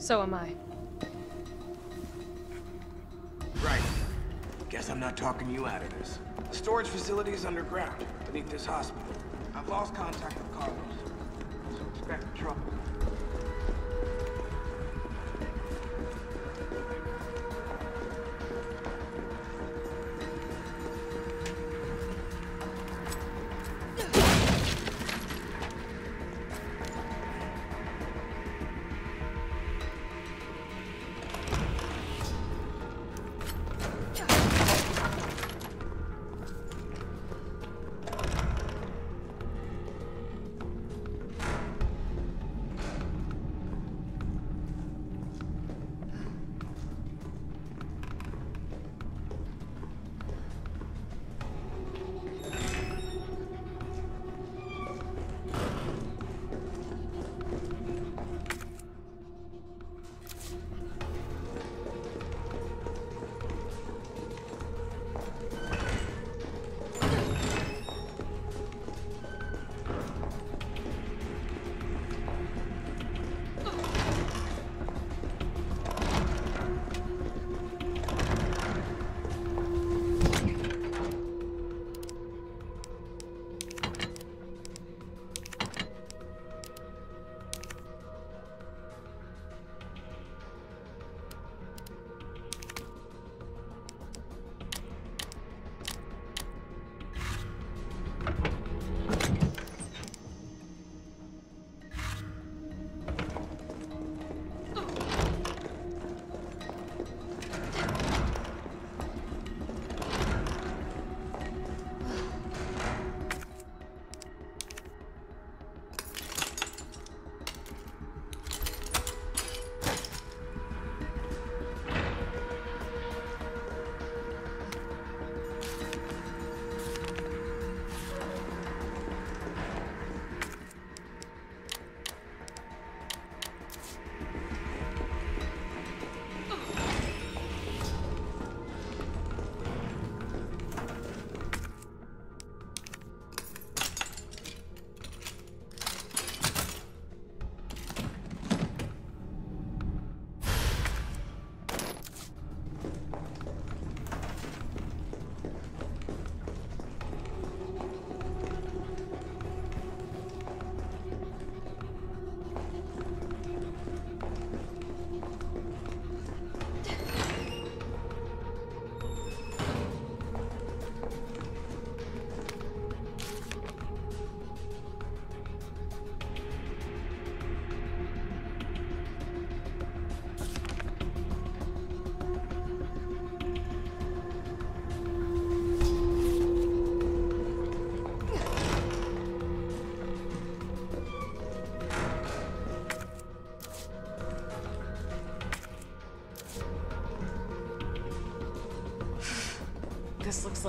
So am I. Right. Guess I'm not talking you out of this. The storage facility is underground, beneath this hospital. I've lost contact with Carlos, so expect trouble.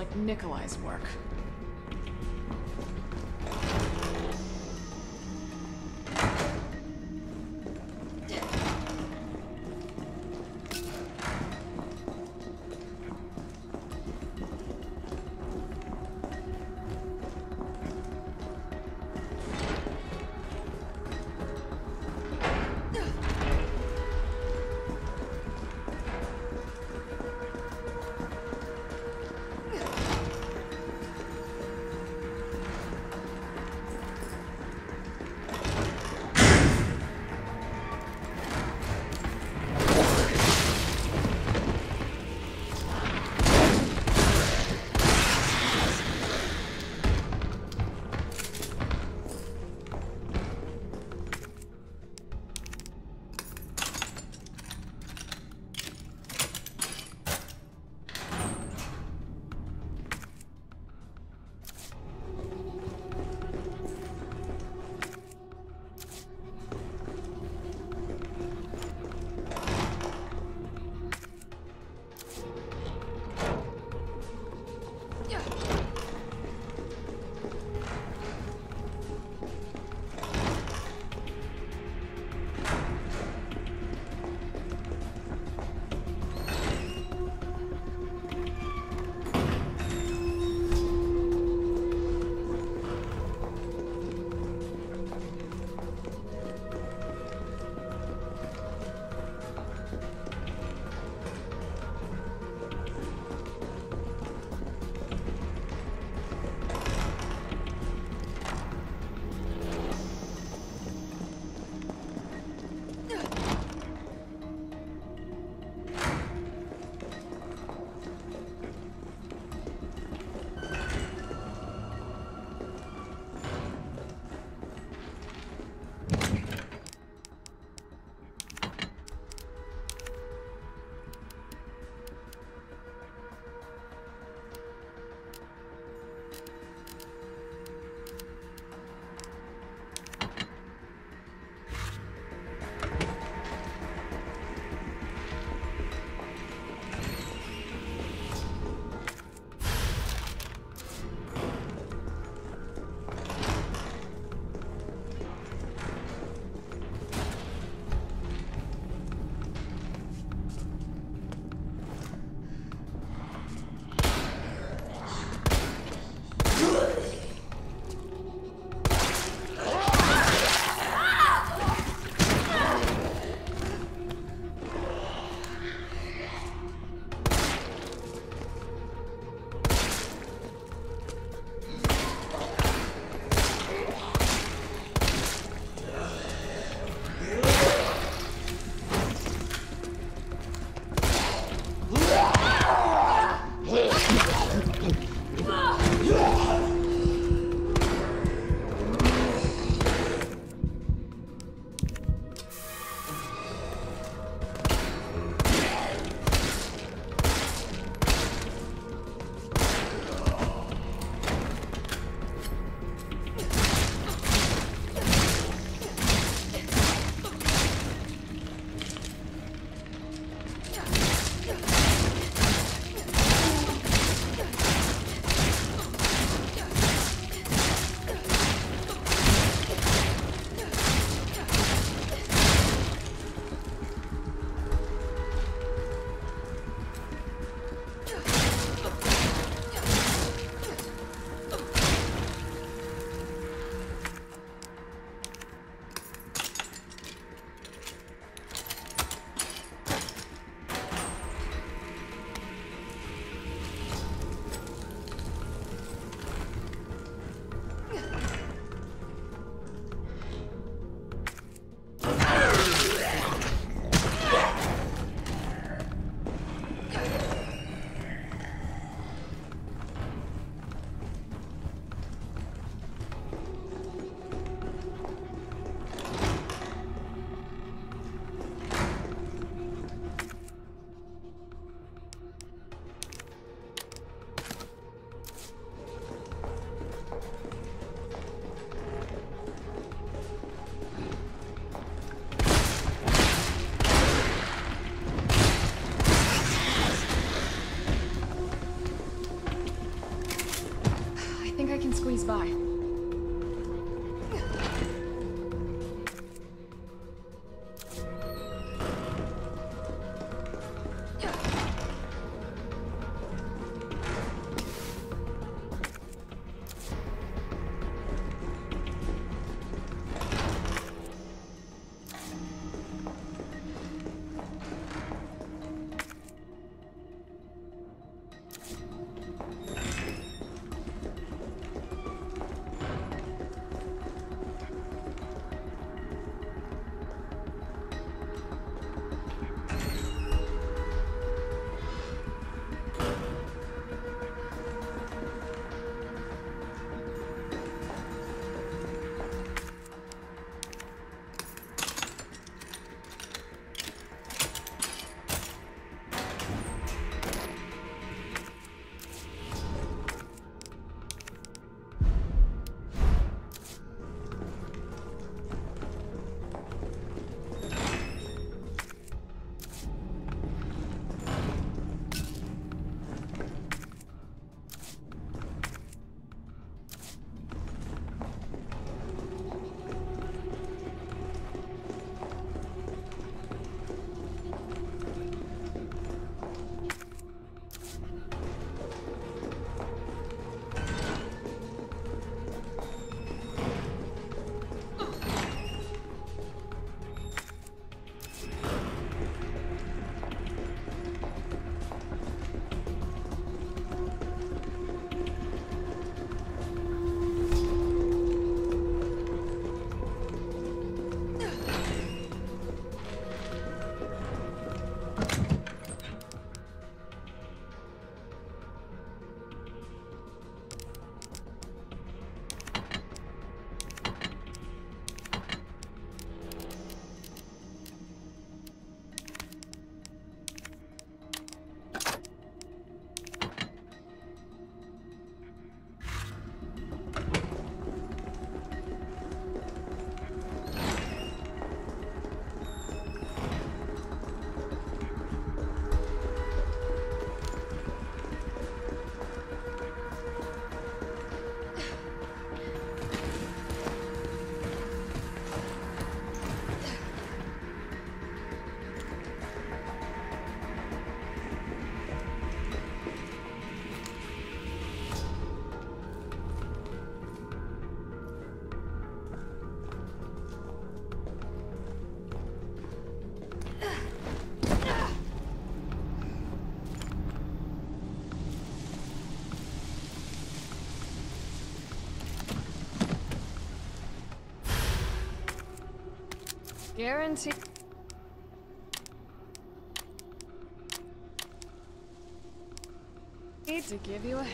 Like Nikolai's work. Guarantee. Need to give you a.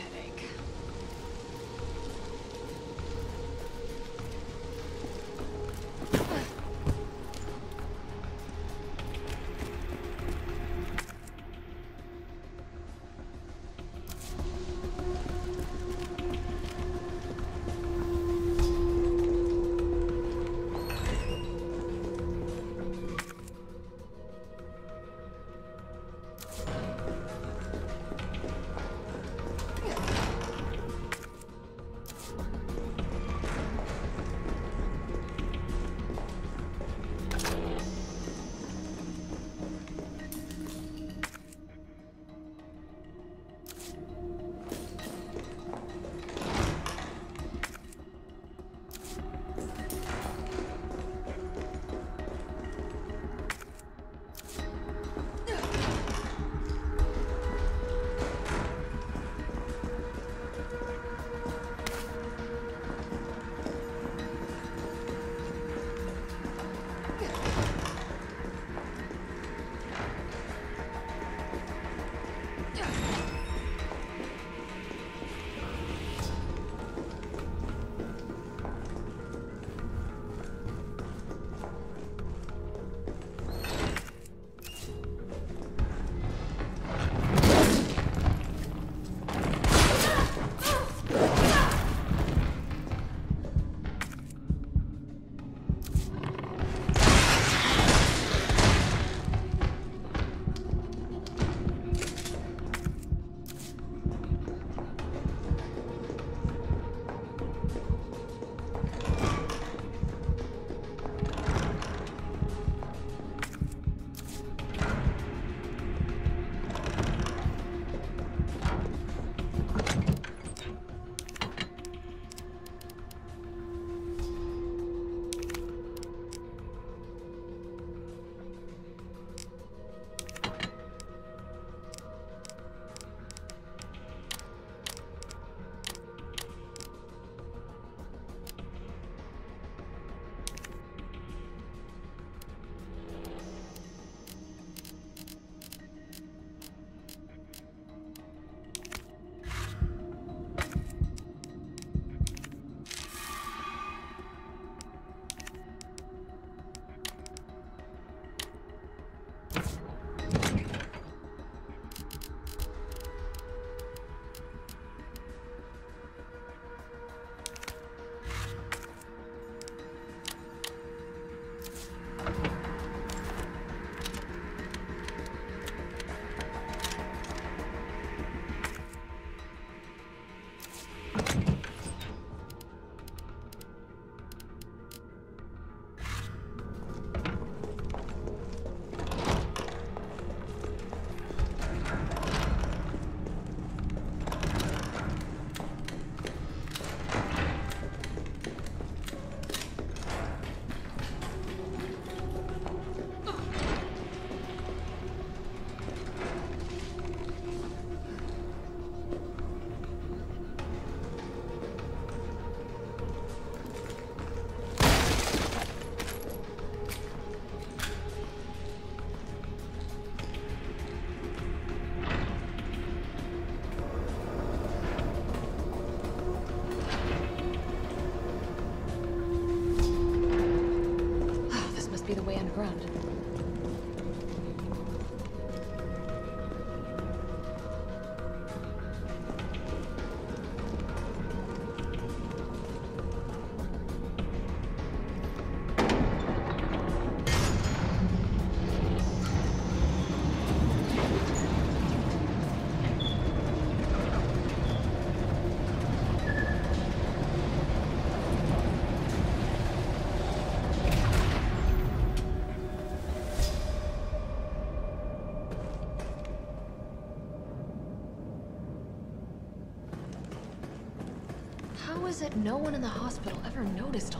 Is it no one in the hospital ever noticed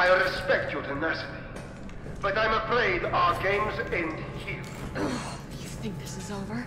I respect your tenacity, but I'm afraid our games end here. You think this is over?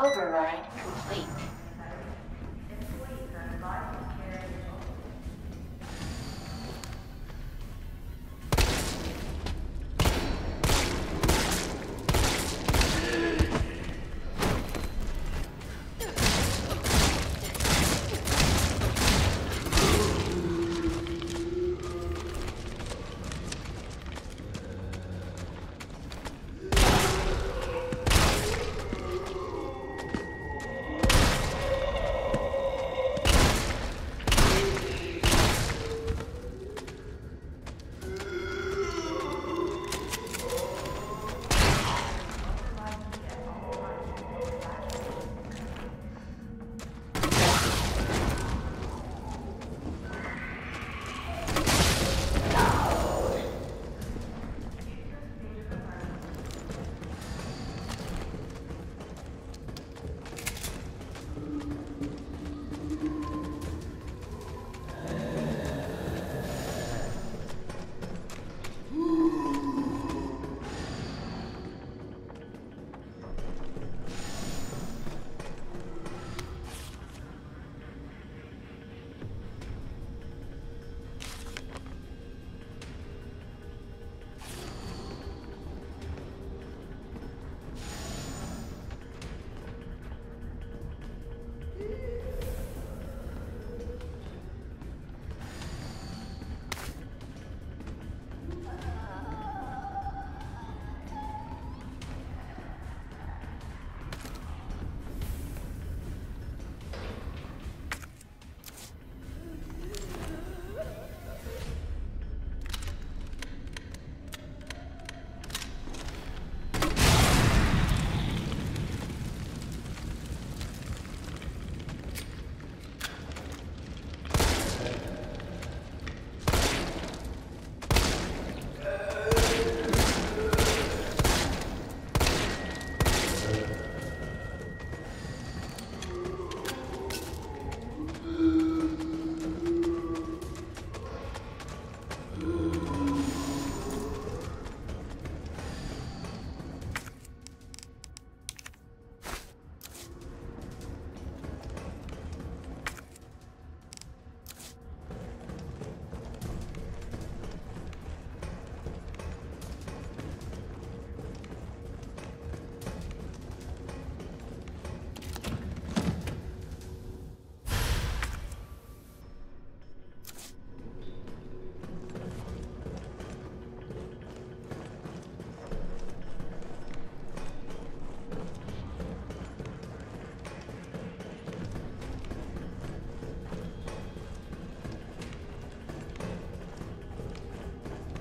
Override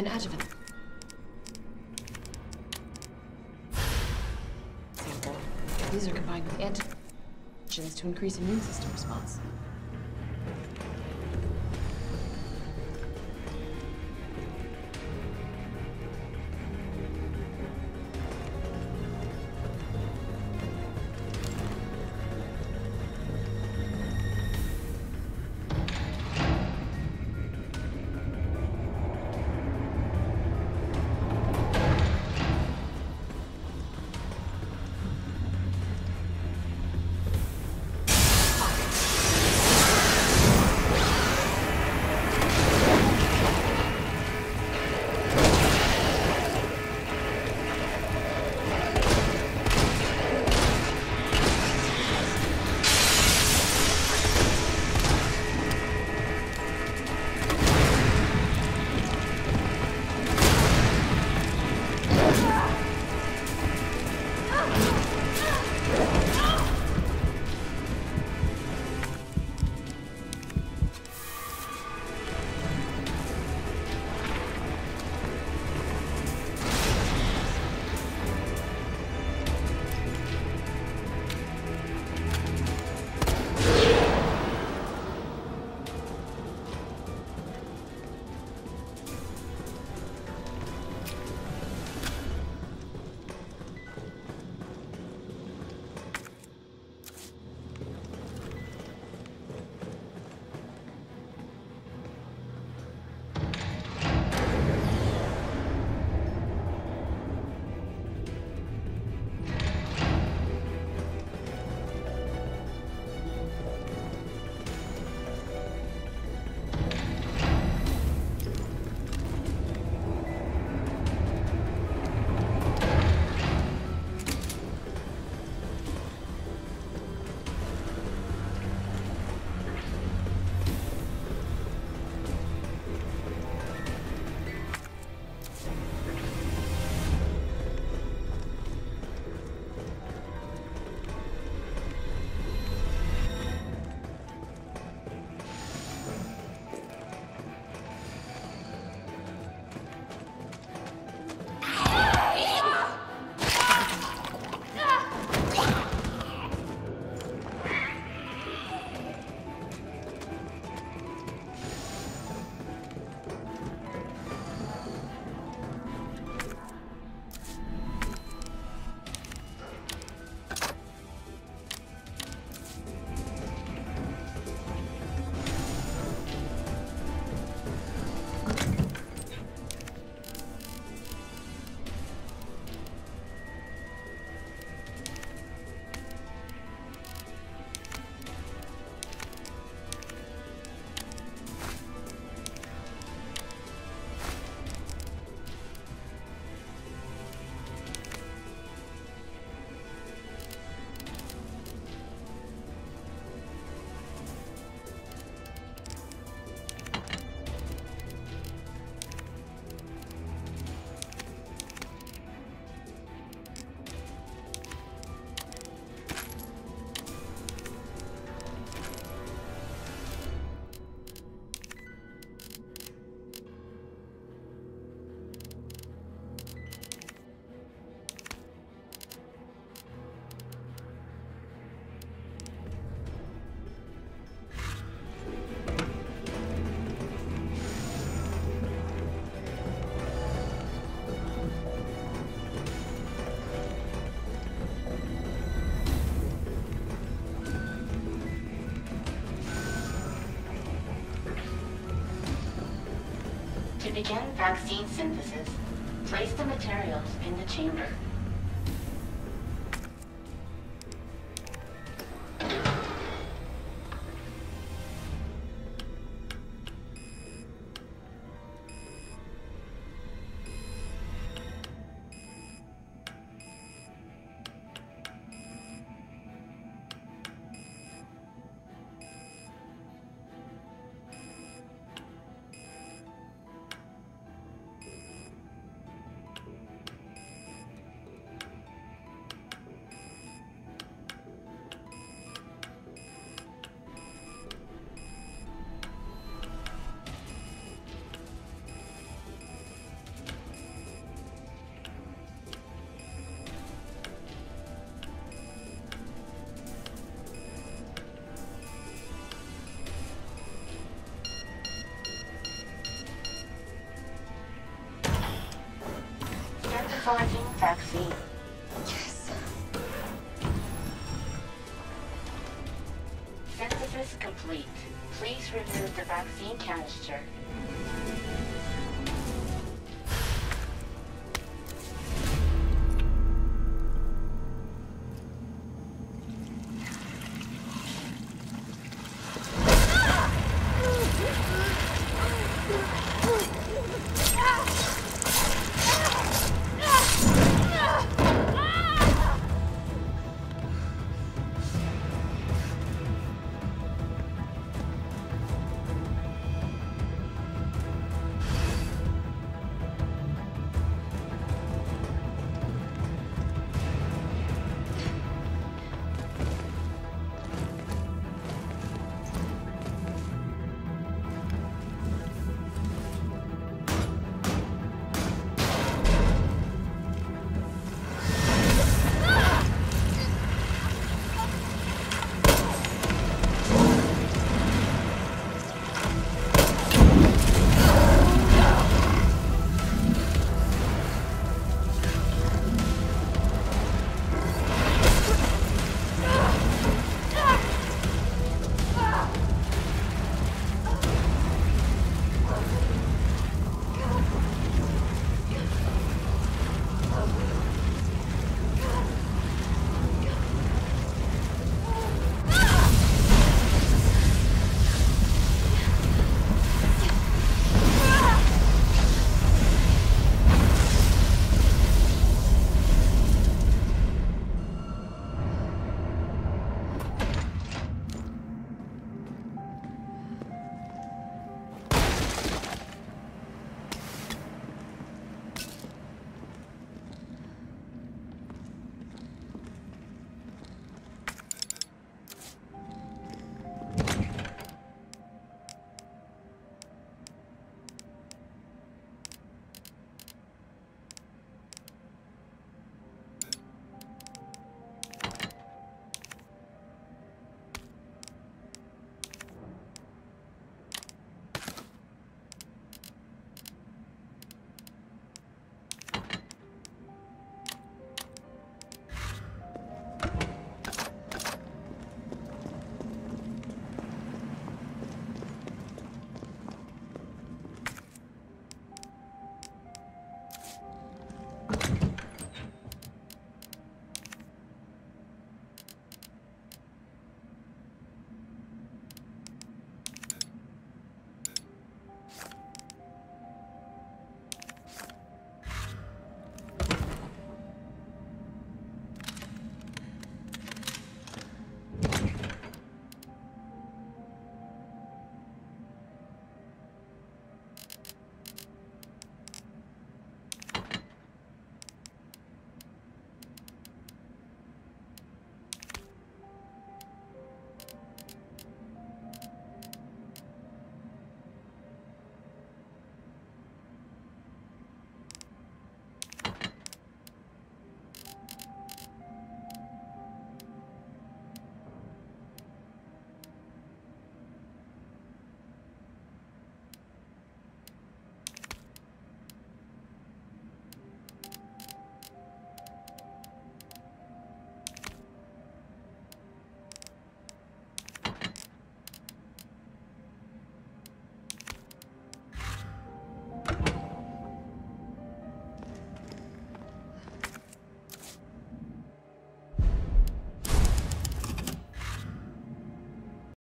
An adjuvant. Sample. These are combined with antigens to increase immune system To begin vaccine synthesis, place the materials in the chamber. Vaccine. Yes. Synthesis complete. Please remove the vaccine canister